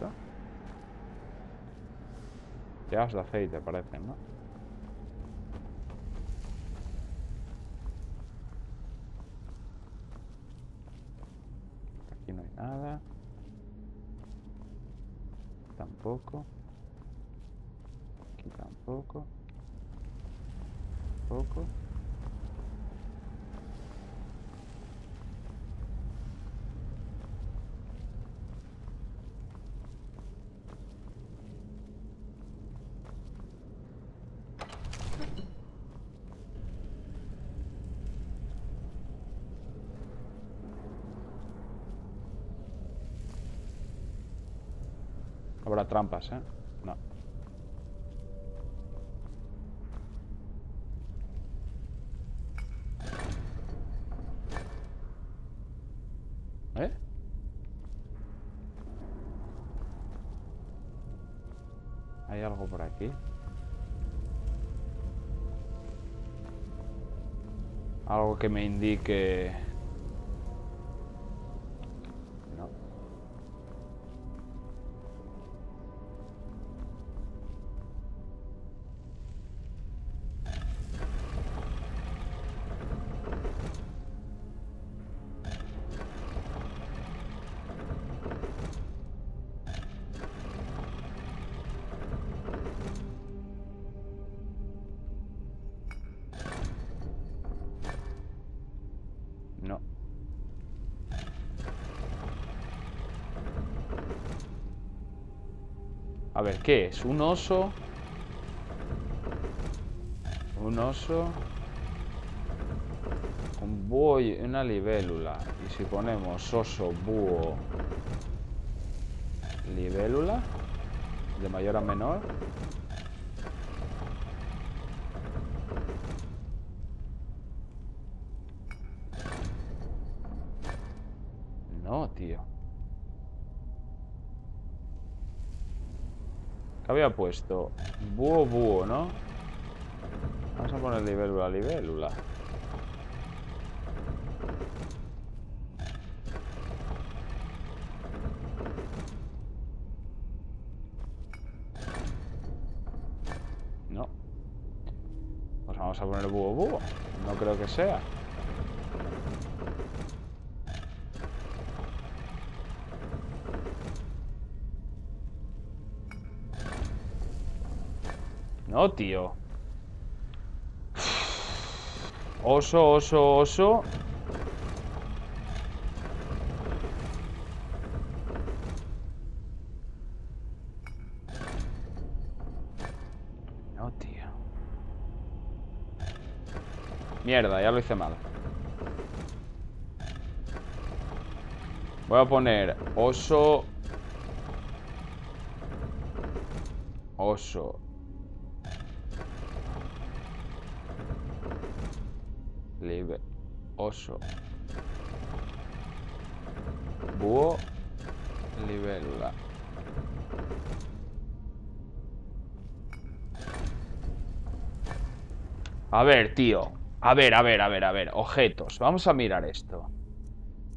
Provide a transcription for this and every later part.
esto? Llaves de aceite parecen, ¿no? Aquí no hay nada. Tampoco. Aquí tampoco. Tampoco. Habrá trampas, ¿eh? No. ¿Eh? ¿Hay algo por aquí? Algo que me indique... ¿qué es? ¿Un oso? Un oso. Un búho y una libélula. Y si ponemos oso, búho, libélula, de mayor a menor. No, tío. ¿Qué había puesto? Búho, búho, ¿no? Vamos a poner libélula, libélula. No. Pues vamos a poner búho, búho. No creo que sea. No, tío. Oso, oso, oso. No, tío. Mierda, ya lo hice mal. Voy a poner oso... Oso. Libe. Oso. Búho. Libélula. A ver, tío. A ver, a ver, a ver, a ver. Objetos. Vamos a mirar esto.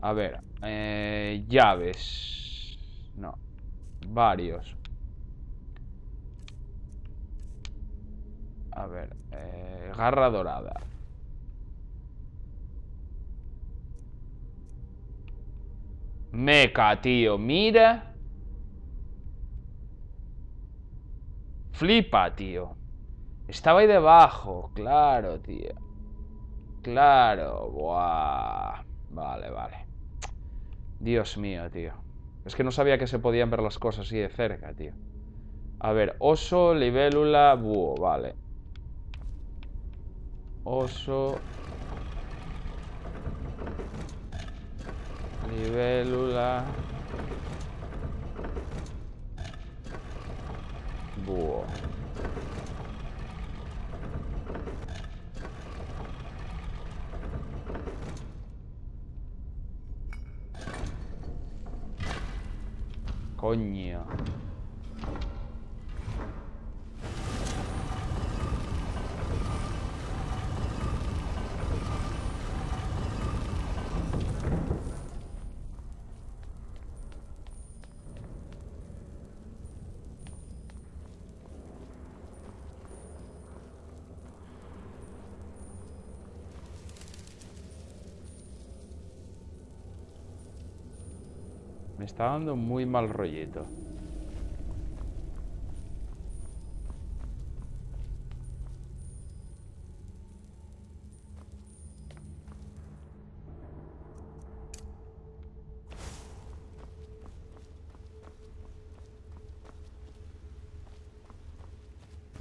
A ver. eh, llaves. No. Varios. A ver. eh, garra dorada. Meca, tío. Mira. Flipa, tío. Estaba ahí debajo. Claro, tío. Claro. Buah. Vale, vale. Dios mío, tío. Es que no sabía que se podían ver las cosas así de cerca, tío. A ver, oso, libélula, búho, vale. Oso. Libélula. Búho. Coño. Me está dando muy mal rollito.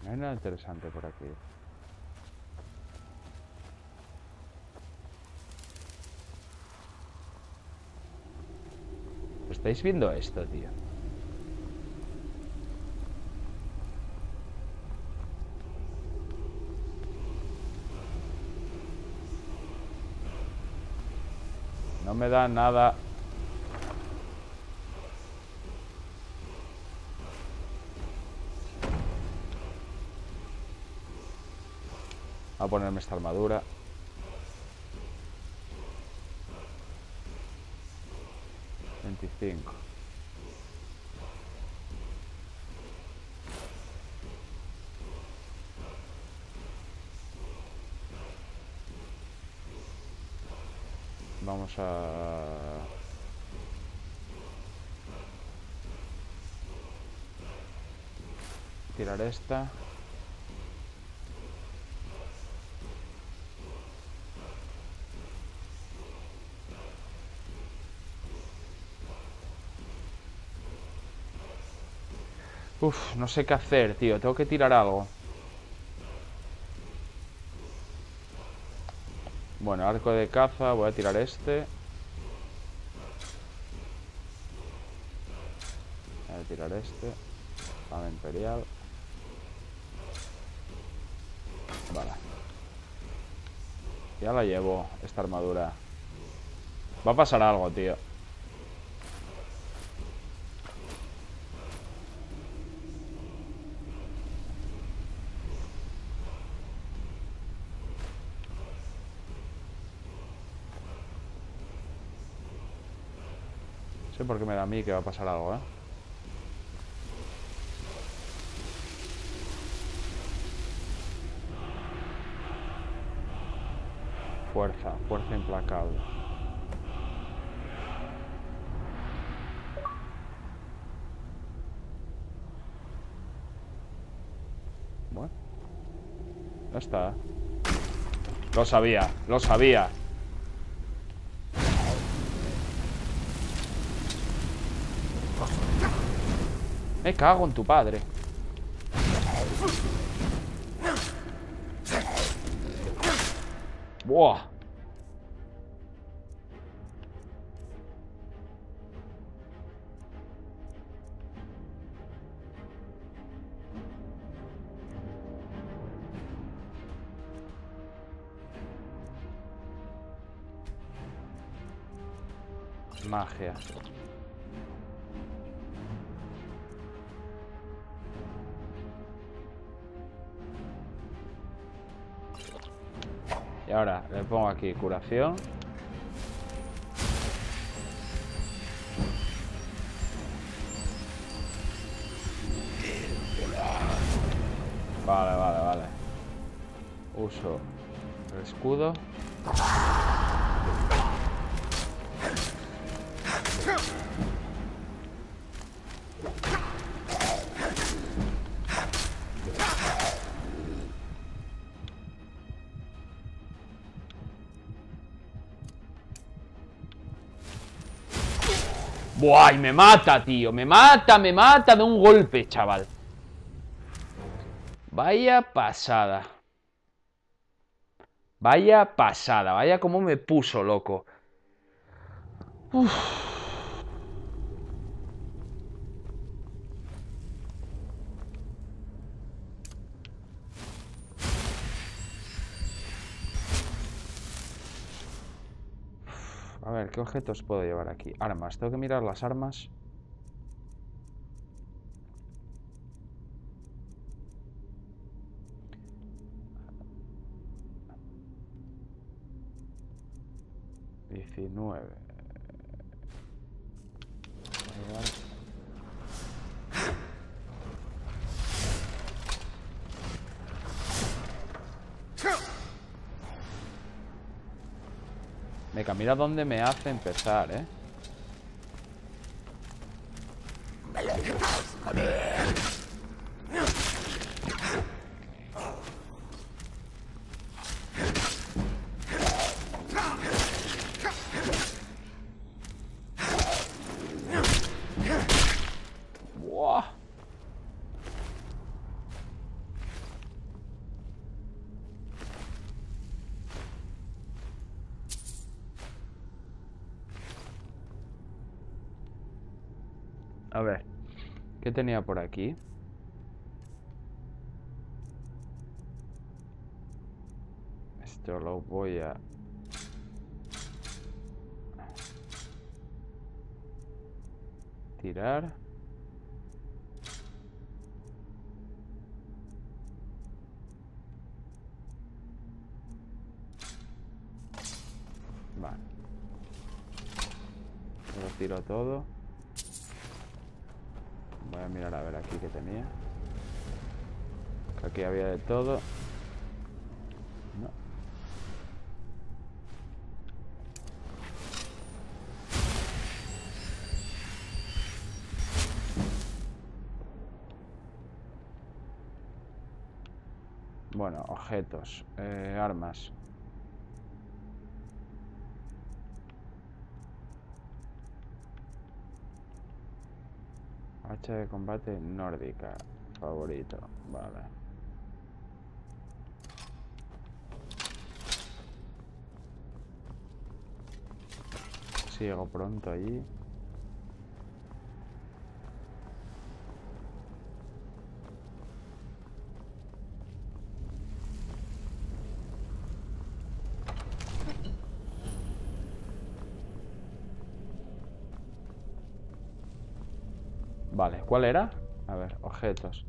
No hay nada interesante por aquí. ¿Estáis viendo esto, tío? No me da nada a ponerme esta armadura. Veinticinco. Vamos a... Tirar esta. Uf, no sé qué hacer, tío. Tengo que tirar algo. Bueno, arco de caza. Voy a tirar este. Voy a tirar este. Fama imperial. Vale. Ya la llevo, esta armadura. Va a pasar algo, tío. sé por qué me da a mí que va a pasar algo, ¿eh? Fuerza, fuerza implacable. Bueno. Ya está. Lo sabía, lo sabía. Me cago en tu padre. Buah. Magia. Ahora le pongo aquí curación. Vale, vale, vale. Uso el escudo. Buah, y me mata, tío. Me mata, me mata de un golpe, chaval. Vaya pasada. Vaya pasada. Vaya como me puso, loco. Uf. A ver, ¿qué objetos puedo llevar aquí? Armas, tengo que mirar las armas. Diecinueve. Meca, mira dónde me hace empezar, ¿eh? A ver. ¿Qué tenía por aquí? Esto lo voy a... Tirar. Vale. Lo tiro todo. Voy a mirar a ver aquí que tenía. Aquí había de todo. No. Bueno, objetos, eh, armas. Hacha de combate nórdica. Favorito. Vale. Si llego pronto allí. Vale, ¿cuál era? A ver, objetos.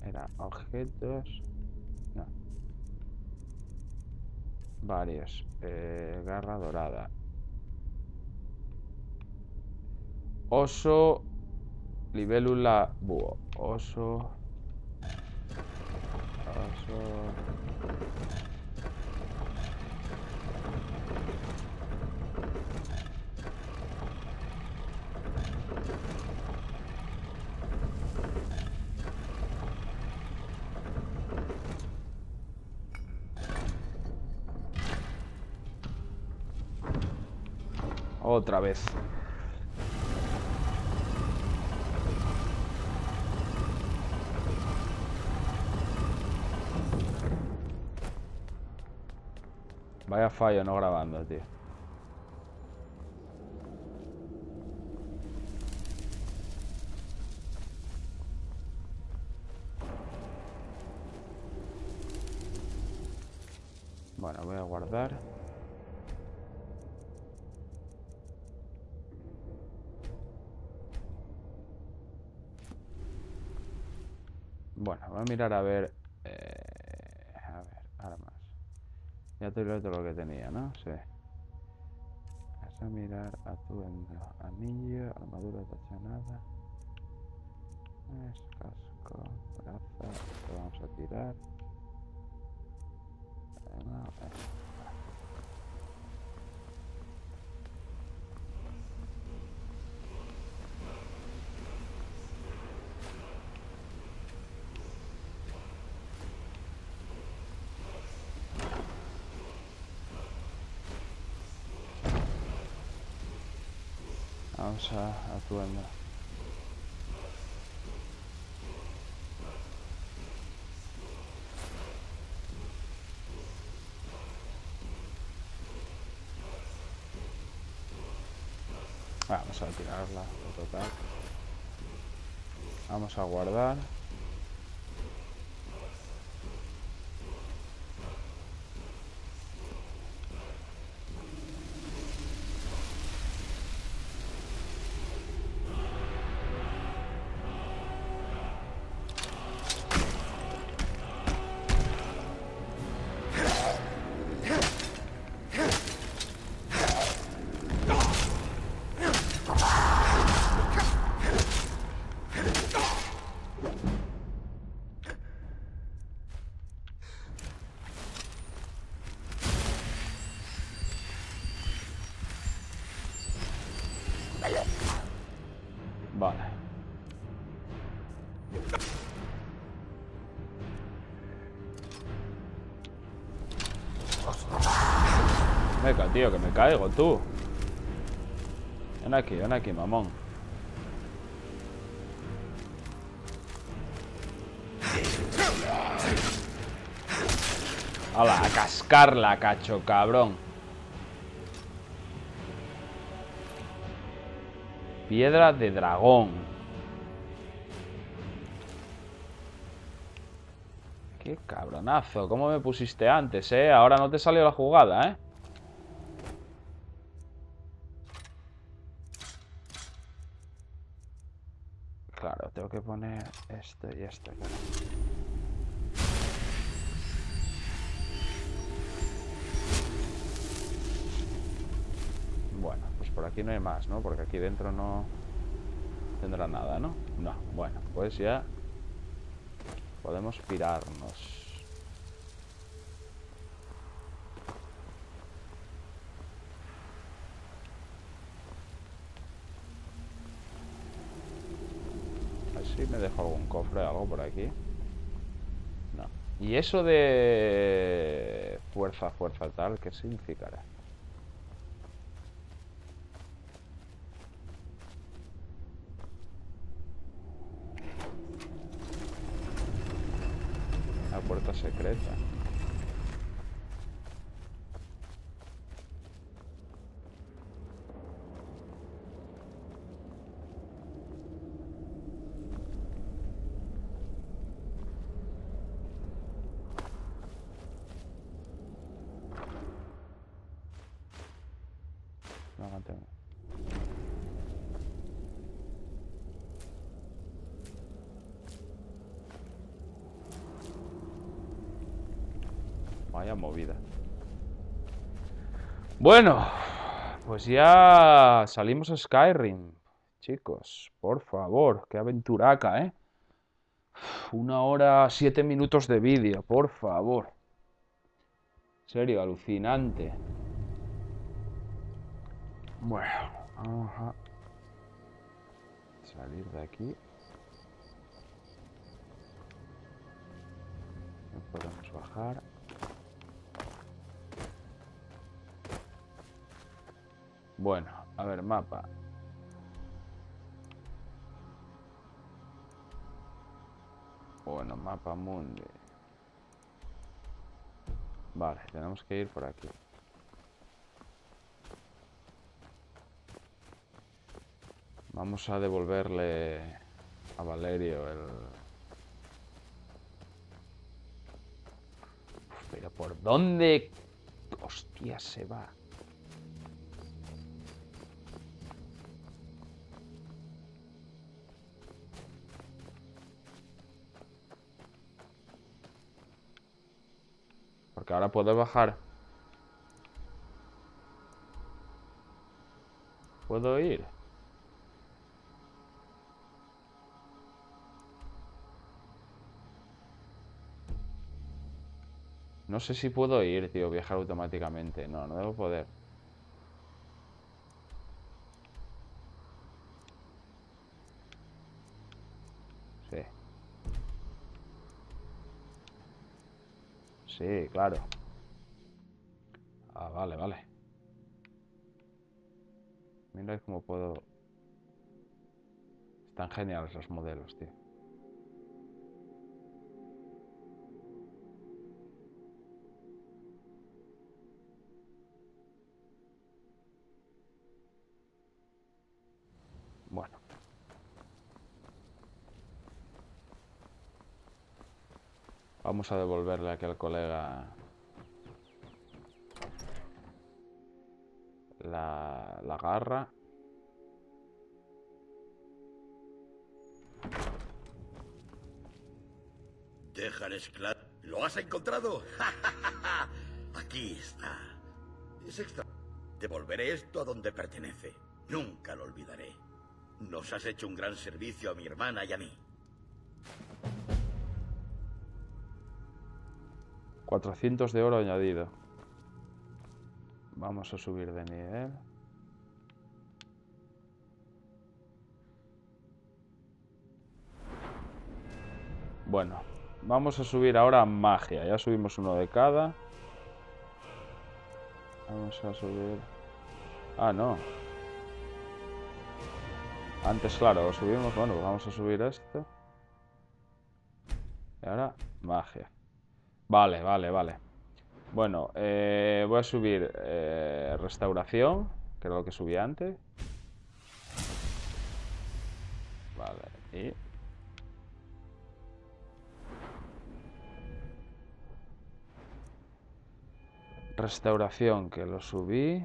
Era objetos. No. Varios. Eh, garra dorada. Oso. Libélula búho. Oso. Oso. Otra vez. Vaya fallo no grabando, tío. Bueno, voy a guardar. Bueno, voy a mirar a ver... eh, a ver, armas. Ya te todo lo que tenía, ¿no? Sí. Vas a mirar atuendo. Anillo, armadura tachanada. Es casco, braza. Lo vamos a tirar. Eh, no, eh. Vamos a atuendo. Vamos a tirarla, total. Vamos a guardar. Tío, que me caigo, tú. Ven aquí, ven aquí, mamón. Hala, a cascarla, cacho, cabrón. Piedra de dragón. Qué cabronazo. ¿Cómo me pusiste antes, eh? Ahora no te salió la jugada, eh. Y esto. Bueno, pues por aquí no hay más, ¿no? Porque aquí dentro no tendrá nada, ¿no? No, bueno, pues ya podemos pirarnos. Si me dejo algún cofre o algo por aquí. No. ¿Y eso de fuerza, fuerza tal, qué significará? Vaya movida. Bueno, pues ya salimos a Skyrim. Chicos, por favor, qué aventuraca, ¿eh? Una hora, siete minutos de vídeo, por favor. Serio, alucinante. Bueno, vamos a salir de aquí. No podemos bajar. Bueno, a ver, mapa. Bueno, mapa mundi. Vale, tenemos que ir por aquí. Vamos a devolverle a Valerio el... Pero ¿por dónde? Hostia, se va. Porque ahora puedo bajar. ¿Puedo ir? No sé si puedo ir, tío, viajar automáticamente. No, no debo poder. Sí. Sí, claro. Ah, vale, vale. Mira cómo puedo... Están geniales los modelos, tío. Vamos a devolverle a aquel colega la, la garra. Déjales claro. ¿Lo has encontrado? Aquí está. Es extra. Devolveré esto a donde pertenece. Nunca lo olvidaré. Nos has hecho un gran servicio a mi hermana y a mí. 400 de oro añadido. Vamos a subir de nivel. Bueno, vamos a subir ahora magia. Ya subimos uno de cada. Vamos a subir... Ah, no. Antes, claro, subimos... Bueno, vamos a subir esto. Y ahora, magia. Vale, vale, vale. Bueno, eh, voy a subir eh, restauración, que lo que subí antes. Vale, y... Restauración, que lo subí.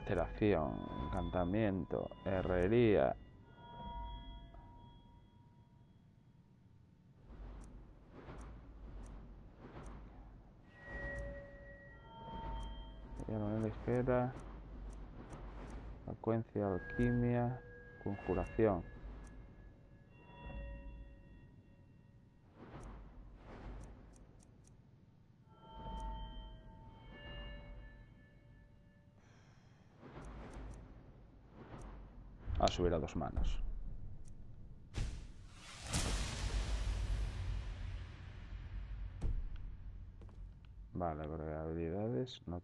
Alteración, encantamiento, herrería. la esfera. Frecuencia, alquimia, conjuración. A subir a dos manos. Vale, pero habilidades no.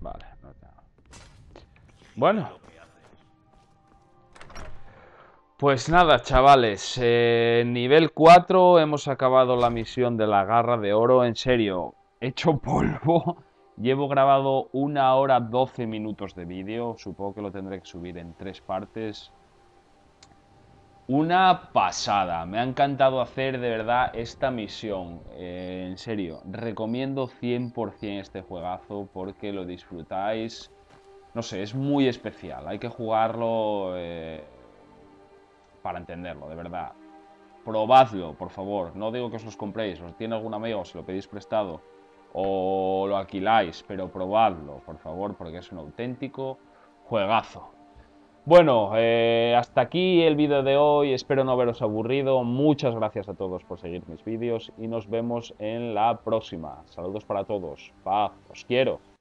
Vale, no tengo. Bueno. Pues nada, chavales. Eh, nivel 4 hemos acabado la misión de la garra de oro. En serio, hecho polvo. Llevo grabado una hora 12 minutos de vídeo, supongo que lo tendré que subir en tres partes. Una pasada, me ha encantado hacer de verdad esta misión, eh, en serio, recomiendo 100% este juegazo porque lo disfrutáis, no sé, es muy especial, hay que jugarlo eh, para entenderlo, de verdad. Probadlo, por favor, no digo que os los compréis, os tiene algún amigo, si lo pedís prestado, o lo alquiláis, pero probadlo, por favor, porque es un auténtico juegazo. Bueno, eh, hasta aquí el vídeo de hoy, espero no haberos aburrido, muchas gracias a todos por seguir mis vídeos y nos vemos en la próxima. Saludos para todos, paz, os quiero.